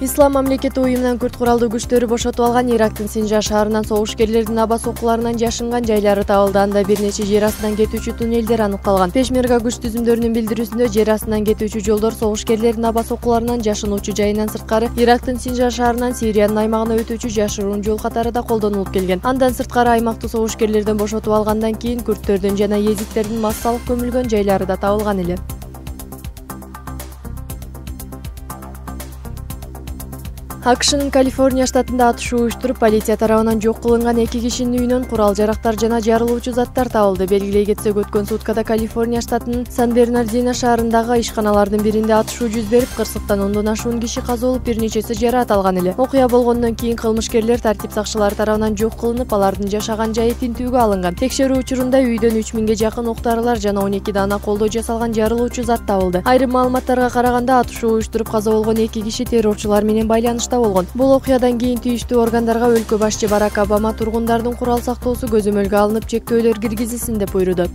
ислам мамлекети уюмунан күрд куралдуу күчтөрү бошотуп алган ирактын синжа шаарынан согушкерлердин аба окууларынан жашынган жайлары табылды анда бир нече жер астынан кетүүчү туннелдер аныкталган пешмерга күч түзүмдөрүнүн билдирүүсүндө жер астынан кетүүчү жолдор согушкерлердин аба окууларынан жашынуучу жайынан сырткары ирактын синжа шаарынан сириянын аймагына өтүүчү жашыруун жол катары да колдонулуп келген. Андан сырткары аймакты согушкерлерден бошотуп алгандан кийин күрдтөрдүн жана езиттердин массалык көмүлгөн жайлары да табылган эле акшнын калифорния штатында атышуу уюштуруп полиция тарабынан жок кылынган эки кишинин үйүнөн курал жарактар жана жарылуучу заттар табылды. Белгилей кетсек өткөн суткада калифорния штатынын сан бернардино шаарындагы ишканалардын биринде атышуу жүз берип кырсыктан ондон ашуун киши каза болуп бир нечеси жараат алган эле. Окуя болгондон кийин кылмышкерлер тартип сакчылары тарабынан жок кылынып алардын жашаган жайы тинтүүгө алынган. Текшерүү учурунда үйдөн үч миңге жакын ок дарылар жана он эки даана колдо жасалган жарылуучу зат табылды. Айрым маалыматтарга караганда атышуу уюштуруп каза болгон эки киши террорчулар менен байланышта болгон бул окуядан кийин тийиштүү органдарга өлкө башчы барак обама тургундардын курал сактоосу көзөмөлгө алынып чектөөлөр киргизилсин деп буйруду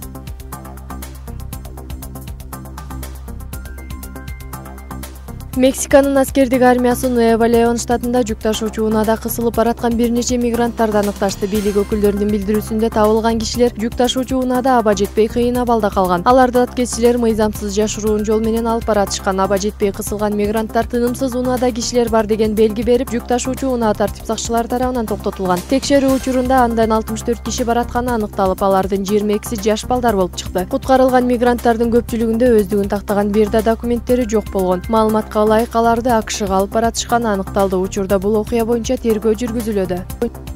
мексиканын аскердик армиясы нуэво леон штатында жүк ташуучу унаада кысылып бараткан бир нече мигранттарды аныкташты бийлик өкүлдөрүнүн билдирүүсүндө табылган кишилер жүк ташуучу унаада аба жетпей кыйын абалда калган аларды аткезчилер мыйзамсыз жашыруун жол менен алып баратышкан аба жетпей кысылган мигранттар тынымсыз унаада кишилер бар деген белги берип жүк ташуучу унаа тартип сакчылары тарабынан токтотулган текшерүү учурунда андан алтымыш төрт киши баратканы аныкталып алардын жыйырма экиси жаш балдар болуп чыкты куткарылган мигранттардын көпчүлүгүндө өздүгүн тактаган бир да документтери жок болгон маалыматка ылайык аларды алып баратышканы аныкталды учурда бул окуя боюнча тергөө жүргүзүлүүдө